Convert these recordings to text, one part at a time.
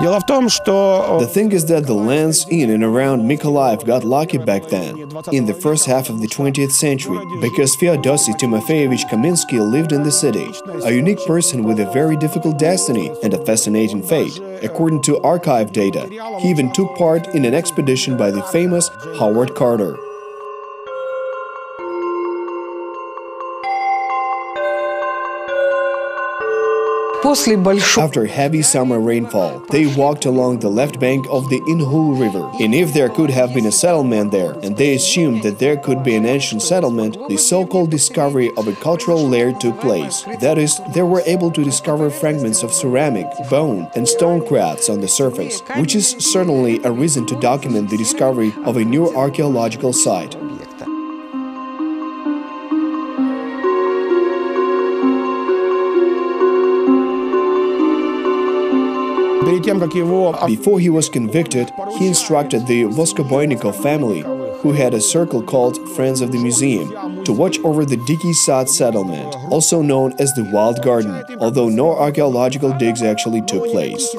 Дело в том, что... The thing is that the lands in and around Mykolaiv got lucky back then, in the first half of the 20th century, because Feodosy Timofeyevich Kaminsky lived in the city, a unique person with a very difficult destiny and a fascinating fate. According to archive data, he even took part in an expedition by the famous Howard Carter. After heavy summer rainfall, they walked along the left bank of the Inhul River. And if there could have been a settlement there, and they assumed that there could be an ancient settlement, the so-called discovery of a cultural layer took place. That is, they were able to discover fragments of ceramic, bone, and stone crafts on the surface, which is certainly a reason to document the discovery of a new archaeological site. Before he was convicted, he instructed the Voskoboynikov family, who had a circle called Friends of the Museum, to watch over the Diki Sad settlement, also known as the Wild Garden, although no archaeological digs actually took place.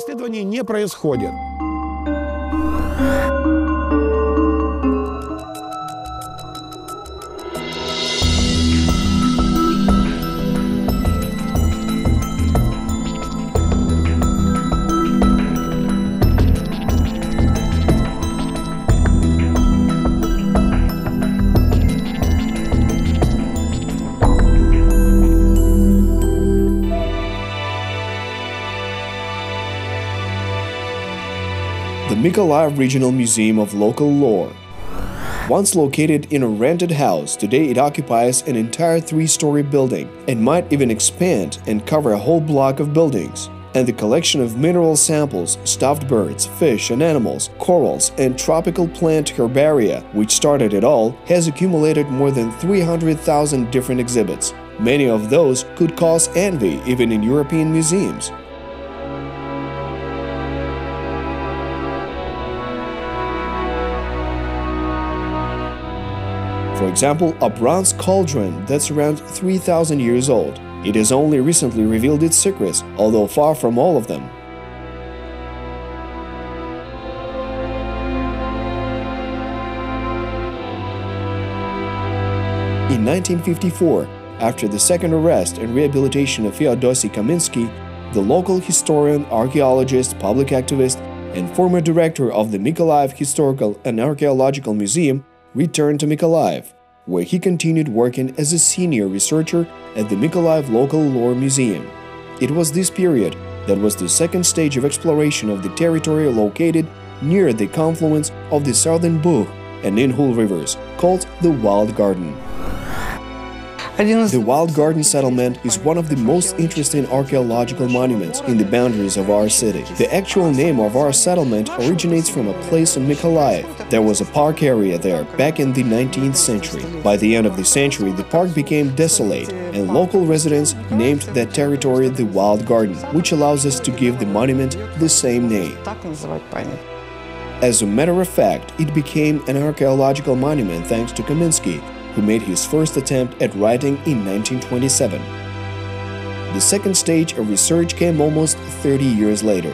Mykolaiv Regional Museum of Local Lore. Once located in a rented house, today it occupies an entire three-story building and might even expand and cover a whole block of buildings. And the collection of mineral samples, stuffed birds, fish and animals, corals and tropical plant herbaria, which started it all, has accumulated more than 300,000 different exhibits. Many of those could cause envy even in European museums. For example, a bronze cauldron that's around 3000 years old. It has only recently revealed its secrets, although far from all of them. In 1954, after the second arrest and rehabilitation of Feodosy Kaminsky, the local historian, archaeologist, public activist, and former director of the Mykolaiv Historical and Archaeological Museum returned to Mykolaiv, where he continued working as a senior researcher at the Mykolaiv Local Lore Museum. It was this period that was the second stage of exploration of the territory located near the confluence of the Southern Bug and Inhul rivers, called the Wild Garden. The Wild Garden settlement is one of the most interesting archaeological monuments in the boundaries of our city. The actual name of our settlement originates from a place in Mykolaiv. There was a park area there back in the 19th century. By the end of the century, the park became desolate, and local residents named that territory the Wild Garden, which allows us to give the monument the same name. As a matter of fact, it became an archaeological monument thanks to Kaminsky, who made his first attempt at writing in 1927. The second stage of research came almost 30 years later.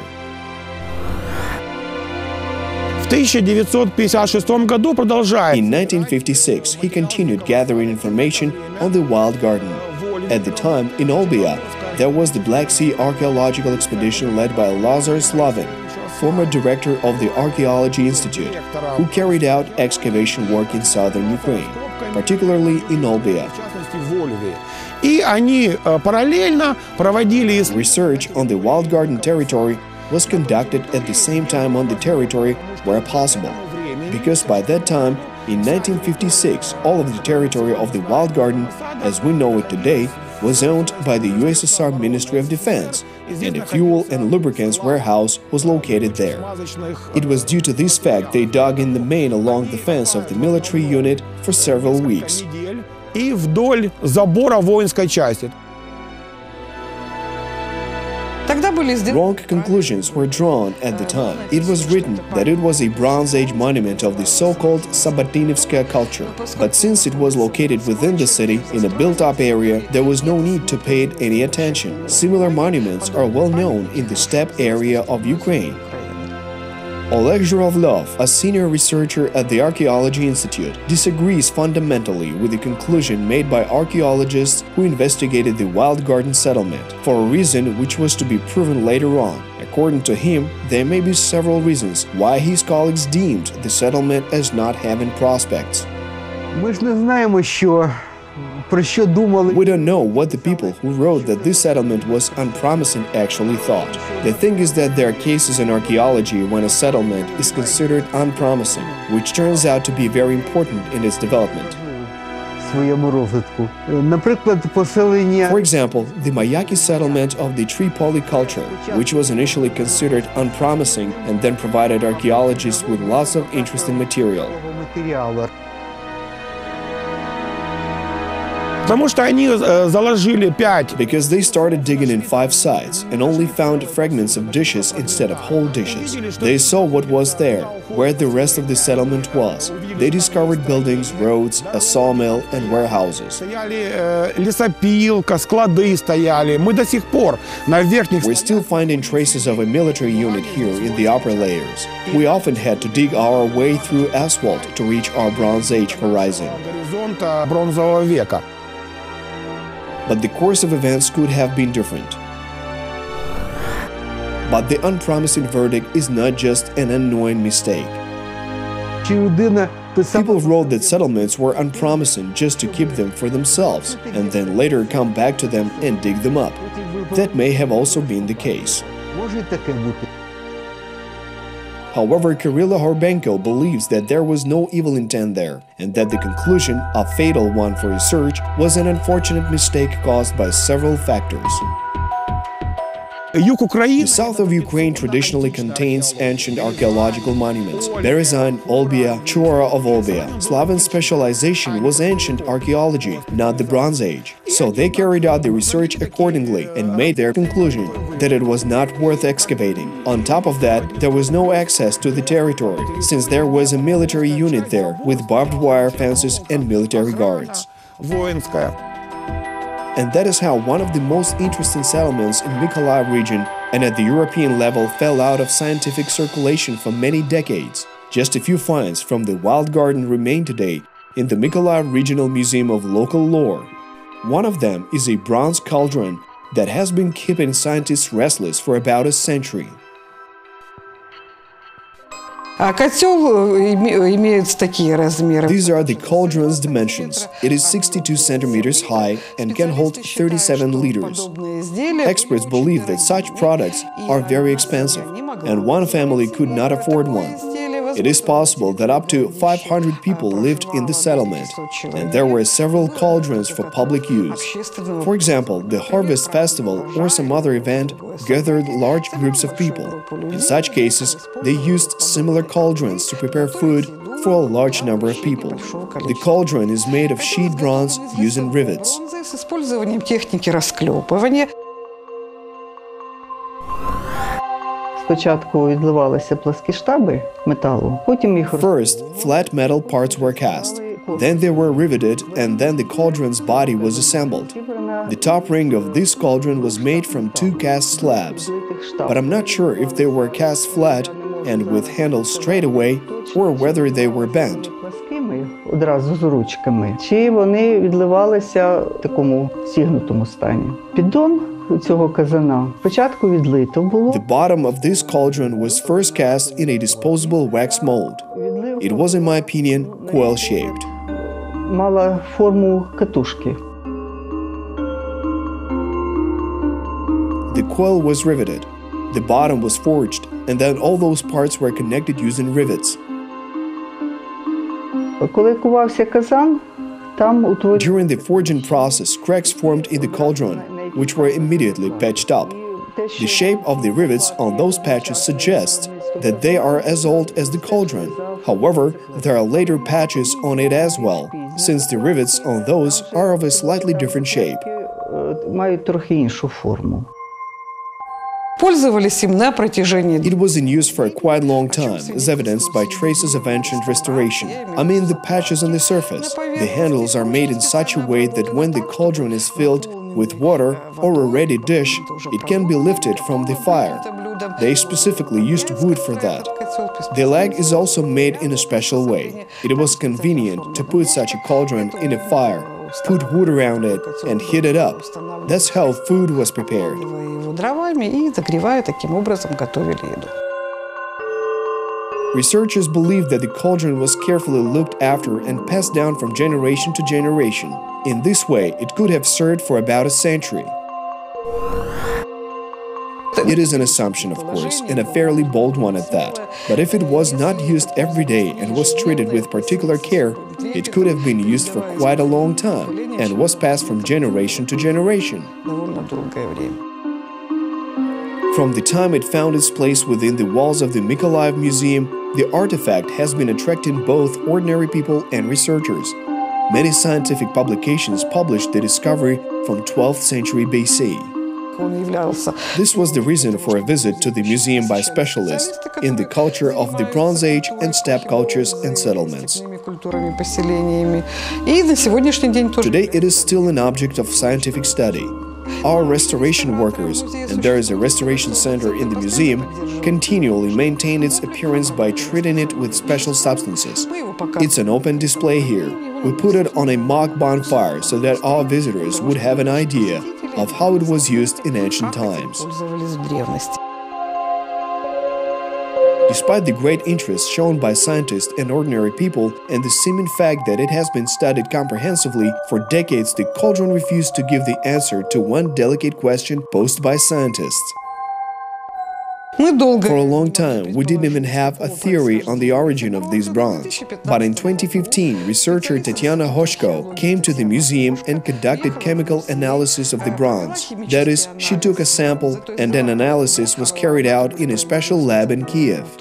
In 1956 he continued gathering information on the wild garden. At the time, in Olbia, there was the Black Sea archaeological expedition led by Lazar Slavin, former director of the Archaeology Institute, who carried out excavation work in southern Ukraine, particularly in Olbia. Research on the Wild Garden territory was conducted at the same time on the territory where possible, because by that time, in 1956, all of the territory of the Wild Garden, as we know it today, was owned by the USSR Ministry of Defense and a fuel and lubricants warehouse was located there. It was due to this fact they dug in the main along the fence of the military unit for several weeks. и вдоль забора воинской части. Wrong conclusions were drawn at the time. It was written that it was a Bronze Age monument of the so-called Sabatinovskaya culture. But since it was located within the city, in a built-up area, there was no need to pay it any attention. Similar monuments are well known in the steppe area of Ukraine. Oleg Zhuravlov, a senior researcher at the Archaeology Institute, disagrees fundamentally with the conclusion made by archaeologists who investigated the Wild Garden settlement, for a reason which was to be proven later on. According to him, there may be several reasons why his colleagues deemed the settlement as not having prospects. Ми ж не знаємо, що про що думали. We don't know what the people who wrote that this settlement was unpromising actually thought. The thing is that there are cases in archaeology when a settlement is considered unpromising, which turns out to be very important in its development. For example, the Mayaki settlement of the Tripoli culture, which was initially considered unpromising and then provided archaeologists with lots of interesting material. Потому что они э, заложили пять Because they started digging in five sites and only found fragments of dishes instead of whole dishes. They saw what was there, where the rest of the settlement was. They discovered buildings, roads, a sawmill, and warehouses. Стояли э, лесопилка, склады стояли. Мы до сих пор на верхних We're still finding traces of a military unit here in the upper layers. We often had to dig our way through asphalt to reach our Bronze Age horizon. горизонта бронзового века. but the course of events could have been different. But the unpromising verdict is not just an annoying mistake. People wrote that settlements were unpromising just to keep them for themselves and then later come back to them and dig them up. That may have also been the case. However, Kirilla Horbenko believes that there was no evil intent there, and that the conclusion, a fatal one for research, was an unfortunate mistake caused by several factors. The south of Ukraine traditionally contains ancient archaeological monuments. Berezan, Olbia, Chora of Olbia. Slavin specialization was ancient archaeology, not the Bronze Age. So they carried out the research accordingly and made their conclusion that it was not worth excavating. On top of that, there was no access to the territory, since there was a military unit there with barbed wire fences and military guards. Воинская. And that is how one of the most interesting settlements in Mykolaiv region and at the European level fell out of scientific circulation for many decades. Just a few finds from the Wild Garden remain today in the Mykolaiv Regional Museum of Local Lore. One of them is a bronze cauldron that has been keeping scientists restless for about a century. А котел э, име- имеет такие размеры. These are the cauldron's dimensions. It is 62 centimeters high and can hold 37 liters. Подобные изделия Experts believe that such products are very expensive, and one family could not afford one. It is possible that up to 500 people lived in the settlement, and there were several cauldrons for public use. For example, the Harvest Festival or some other event gathered large groups of people. In such cases, they used similar cauldrons to prepare food for a large number of people. The cauldron is made of sheet bronze using rivets. Спочатку відливалися пласкі штаби металу, потім їх First, flat metal parts were cast. Then they were riveted, and then the cauldron's body was assembled. The top ring of this cauldron was made from two cast slabs, but I'm not sure if they were cast flat and with handles straight away or whether they were bent. пласкими одразу з ручками, чи вони відливалися в такому сігнутому стані. Піддон цього казана спочатку відлито було. The bottom of this cauldron was first cast in a disposable wax mold. It was, in my opinion, coil shaped. Мала форму катушки. The coil was riveted, the bottom was forged, and then all those parts were connected using rivets. Коли кувався казан, там утворювався During the forging process, cracks formed in the cauldron, which were immediately patched up. The shape of the rivets on those patches suggests that they are as old as the cauldron. However, there are later patches on it as well, since the rivets on those are of a slightly different shape. It was in use for a quite long time, as evidenced by traces of ancient restoration. I mean the patches on the surface. The handles are made in such a way that when the cauldron is filled, with water or a ready dish, it can be lifted from the fire. They specifically used wood for that. The leg is also made in a special way. It was convenient to put such a cauldron in a fire, put wood around it, and heat it up. That's how food was prepared. Researchers believe that the cauldron was carefully looked after and passed down from generation to generation. In this way, it could have served for about a century. It is an assumption, of course, and a fairly bold one at that, but if it was not used every day and was treated with particular care, it could have been used for quite a long time and was passed from generation to generation. From the time it found its place within the walls of the Mykolaiv Museum, the artifact has been attracting both ordinary people and researchers, Many scientific publications published the discovery from 12th century BC. This was the reason for a visit to the museum by specialists in the culture of the Bronze Age and steppe cultures and settlements. Today it is still an object of scientific study. Our restoration workers, and there is a restoration center in the museum, continually maintain its appearance by treating it with special substances. It's an open display here. We put it on a mock bonfire so that our visitors would have an idea of how it was used in ancient times. Despite the great interest shown by scientists and ordinary people, and the seeming fact that it has been studied comprehensively, for decades the cauldron refused to give the answer to one delicate question posed by scientists. For a long time, we didn't even have a theory on the origin of this bronze. But in 2015, researcher Tatiana Hoshko came to the museum and conducted chemical analysis of the bronze. That is, she took a sample and an analysis was carried out in a special lab in Kiev.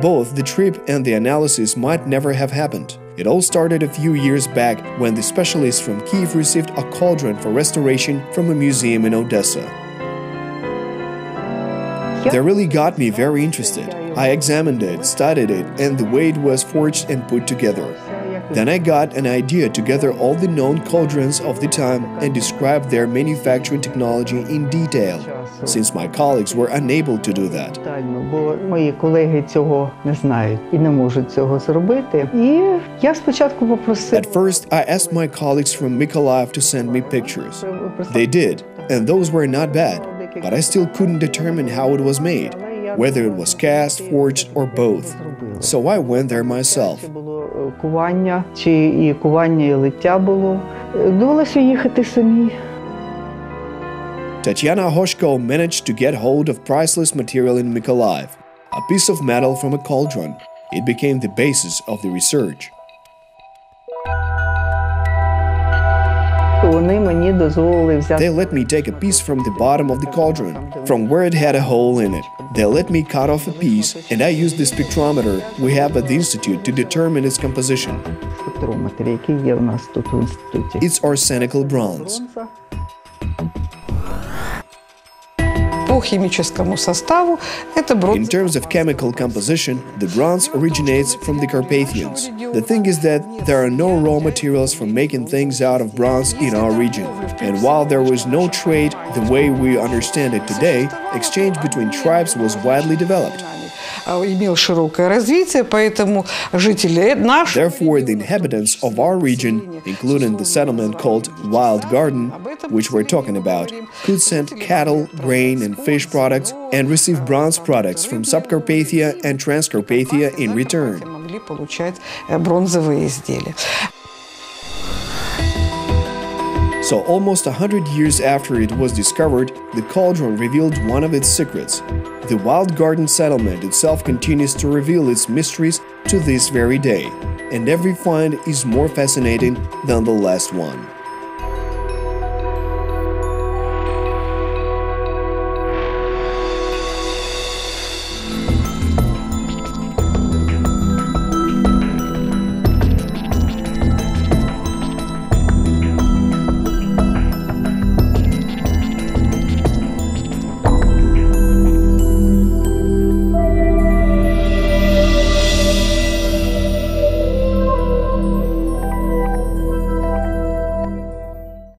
Both the trip and the analysis might never have happened. It all started a few years back when the specialists from Kiev received a cauldron for restoration from a museum in Odessa. They really got me very interested. I examined it, studied it, and the way it was forged and put together. Then I got an idea to gather all the known cauldrons of the time and describe their manufacturing technology in detail, since my colleagues were unable to do that. Детально, бо мої колеги цього не знають і не можуть цього зробити. І я спочатку попросила. At first, I asked my colleagues from Mykolaiv to send me pictures. They did, and those were not bad, but I still couldn't determine how it was made, whether it was cast, forged, or both. So I went there myself. Tatiana Hoshko managed to get hold of priceless material in Mykolaiv, a piece of metal from a cauldron. It became the basis of the research. Вони мені дозволили взяти. They let me take a piece from the bottom of the cauldron, from where it had a hole in it. They let me cut off a piece, and I used the spectrometer we have at the institute to determine its composition. спектрометр, який є в нас тут в інституті. It's arsenical bronze. По химическому составу это In бронза. terms of chemical composition, the bronze originates from the Carpathians. The thing is that there are no raw materials for making things out of bronze in our region. And while there was no trade the way we understand it today, exchange between tribes was widely developed. а, имел широкое развитие, поэтому жители наших Therefore, the inhabitants of our region, including the settlement called Wild Garden, which we're talking about, could send cattle, grain, and fish products and receive bronze products from Subcarpathia and Transcarpathia in return. So, almost a hundred years after it was discovered, the cauldron revealed one of its secrets. The Wild Garden settlement itself continues to reveal its mysteries to this very day, and every find is more fascinating than the last one.